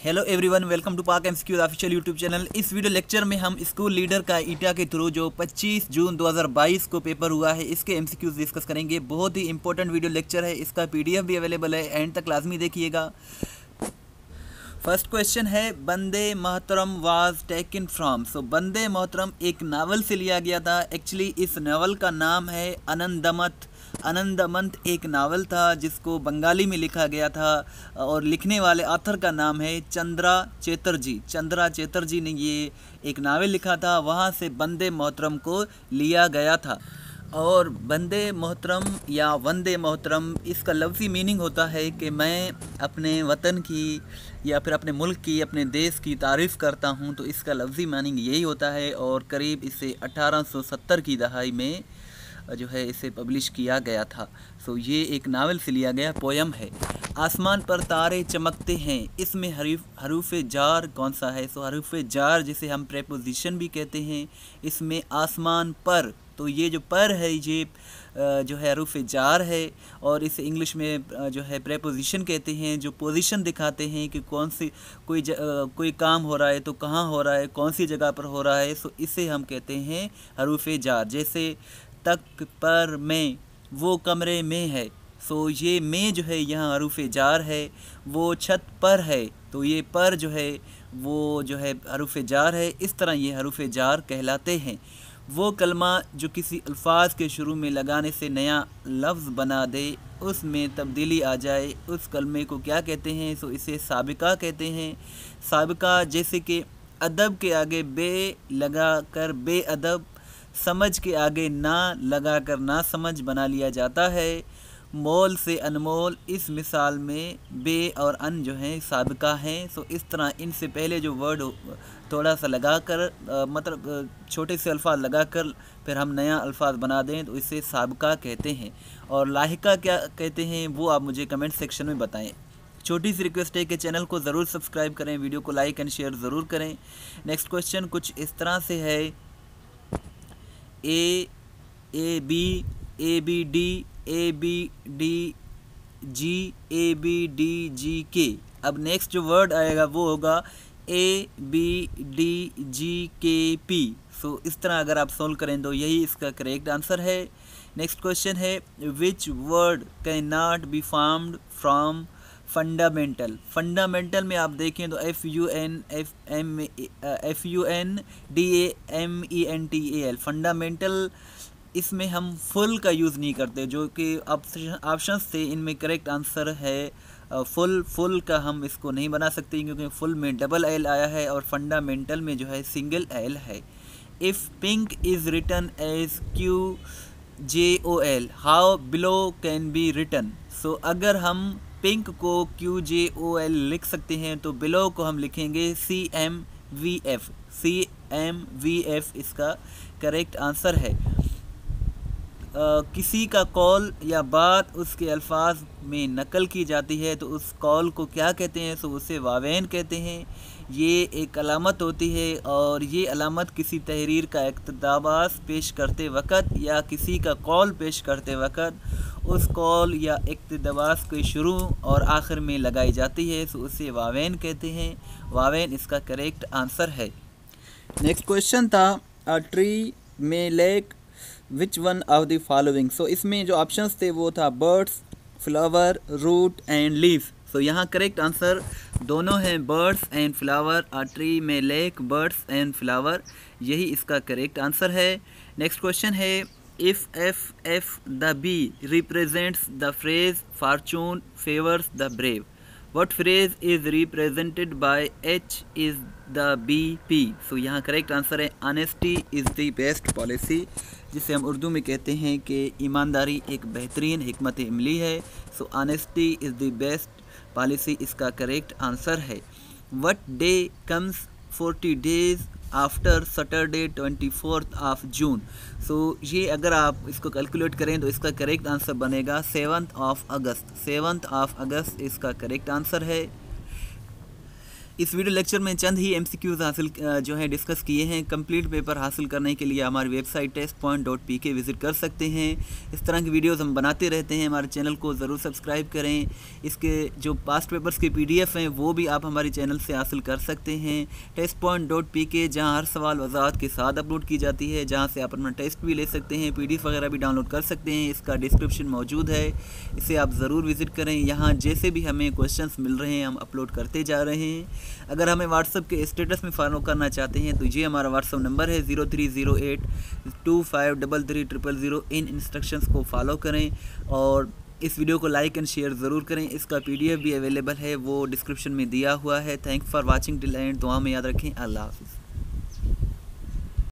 Hello everyone welcome to Pak MCQs official YouTube channel इस video lecture में हम school leader का ईटा के थ्रू जो 25 जून 2022 को पेपर हुआ है, इसके एमसीक्यूज डिस्कस करेंगे। बहुत ही इंपॉर्टेंट वीडियो लेक्चर है, इसका पीडीएफ भी अवेलेबल है एंड तक लाजमी देखिएगा। फ़र्स्ट क्वेश्चन है बंदे मोहतरम वाज टेकन फ्रॉम सो बंदे मोहतरम एक नावल से लिया गया था। एक्चुअली इस नावल का नाम है अनंदमत आनंदमंत एक नावल था, जिसको बंगाली में लिखा गया था और लिखने वाले आथर का नाम है चंद्रा चेतरजी। चंद्रा चेतरजी ने ये एक नावल लिखा था, वहाँ से बंदे मोहतरम को लिया गया था। और बंदे मोहतरम या वंदे मोहतरम इसका लफ्ज़ी मीनिंग होता है कि मैं अपने वतन की या फिर अपने मुल्क की, अपने देश की तारीफ़ करता हूँ तो इसका लफ्ज़ी मीनिंग यही होता है और करीब इसे 1870 की दहाई में जो है इसे पब्लिश किया गया था। सो ये एक नावल से लिया गया पोयम है। आसमान पर तारे चमकते हैं। इसमें हरीफ हरूफ जार कौन सा है? सो हरूफ जार जिसे हम प्रेपोजिशन भी कहते हैं इसमें आसमान पर तो ये जो पर है ये जो है हरूफ जार है और इसे इंग्लिश में जो है प्रेपोजिशन कहते हैं जो पोजीशन दिखाते हैं कि कौन सी कोई ज, कोई काम हो रहा है तो कहाँ हो रहा है कौन सी जगह पर हो रहा है सो इसे हम कहते हैं हरूफ जार। जैसे तक पर में, वो कमरे में है। सो ये में जो है, यहाँ अरूफ जार है। वो छत पर है तो ये पर जो है, वो जो है हरूफ जार है। इस तरह ये हरूफ जार कहलाते हैं। वो कलमा जो किसी अल्फाज के शुरू में लगाने से नया लफ्ज़ बना दे, उसमें तब्दीली आ जाए। उस कलमे को क्या कहते हैं? सो इसे सबका कहते हैं। सबका जैसे कि अदब के आगे बे लगा कर बेअदब समझ के आगे ना लगा कर ना समझ बना लिया जाता है। मोल से अनमोल इस मिसाल में बे और अन जो हैं, सबका हैं। सो इस तरह इनसे पहले जो वर्ड थोड़ा सा लगा कर मतलब छोटे से अल्फाज लगा कर फिर हम नया अल्फाज बना दें तो इसे सबका कहते हैं। और लाहिका क्या कहते हैं, वो आप मुझे कमेंट सेक्शन में बताएँ। छोटी सी रिक्वेस्ट है कि चैनल को ज़रूर सब्सक्राइब करें, वीडियो को लाइक एंड शेयर ज़रूर करें। नेक्स्ट क्वेश्चन कुछ इस तरह से है A A B A B D A B D G A B D G के अब नेक्स्ट जो वर्ड आएगा वो होगा ए बी डी जी के पी सो इस तरह अगर आप सोल्व करें तो यही इसका करेक्ट आंसर है। नेक्स्ट क्वेश्चन है which word can not be formed from fundamental. Fundamental में आप देखें तो F U N F M F U N D A M E N T A L fundamental इसमें हम फुल का use नहीं करते, जो कि ऑप्शन थे, इनमें करेक्ट आंसर है फुल फुल का हम इसको नहीं बना सकते, क्योंकि फुल में डबल एल आया है और फंडामेंटल में जो है सिंगल एल है। If pink is written as Q J O L how below can be written so अगर हम पिंक को क्यू जे ओ एल लिख सकते हैं तो बिलो को हम लिखेंगे C M V F C M V F इसका करेक्ट आंसर है। किसी का कॉल या बात उसके अल्फाज में नकल की जाती है तो उस कॉल को क्या कहते हैं? सो उसे वावेन कहते हैं। ये एक अलामत होती है और ये अलामत किसी तहरीर का इकतदाबास पेश करते वक्त या किसी का कॉल पेश करते वक्त उस कॉल या इकतदाबास के शुरू और आखिर में लगाई जाती है सो उसे वावेन कहते हैं। वावेन इसका करेक्ट आंसर है। नेक्स्ट क्वेश्चन था, अ, tree may lack which one of the following so इसमें जो ऑप्शंस थे, वो था birds flower root and leaf so यहाँ करेक्ट आंसर दोनों हैं birds and flower a tree may lack birds and flower यही इसका करेक्ट आंसर है. नेक्स्ट क्वेश्चन है if F F the B represents the phrase fortune favours the brave what phrase is represented by H is the B P so यहाँ correct answer है honesty is the best policy जिसे हम उर्दू में कहते हैं कि ईमानदारी एक बेहतरीन हमत इमली है। So honesty is the best policy इसका करेक्ट आंसर है। What day comes forty days after Saturday twenty fourth of June so ये अगर आप इसको कैलकुलेट करें तो इसका करेक्ट आंसर बनेगा seventh of August seventh of August इसका करेक्ट आंसर है। इस वीडियो लेक्चर में चंद ही एम हासिल जो है डिस्कस किए हैं। कंप्लीट पेपर हासिल करने के लिए हमारी website test point dot P K visit कर सकते हैं। इस तरह की वीडियोस हम बनाते रहते हैं। हमारे चैनल को ज़रूर सब्सक्राइब करें। इसके जो पास्ट पेपर्स के पीडीएफ हैं, वो भी आप हमारे चैनल से हासिल कर सकते हैं। टेस्ट पॉइंट डॉट पी के जहाँ हर सवाल वजाहत के साथ अपलोड की जाती है, जहाँ से आप अपना टेस्ट भी ले सकते हैं पीडीएफ वगैरह भी डाउनलोड कर सकते हैं। इसका डिस्क्रिप्शन मौजूद है। इसे आप ज़रूर विज़िट करें। यहाँ जैसे भी हमें क्वेश्चन मिल रहे हैं, हम अपलोड करते जा रहे हैं। अगर हमें व्हाट्सअप के स्टेटस में फॉलो करना चाहते हैं तो ये हमारा व्हाट्सअप नंबर है zero three zero eight two five double three triple zero इन इंस्ट्रक्शंस को फॉलो करें और इस वीडियो को लाइक एंड शेयर ज़रूर करें। इसका पीडीएफ भी अवेलेबल है, वो डिस्क्रिप्शन में दिया हुआ है। Thank for watching till end दुआ में याद रखें। अल्लाह हाफिज़।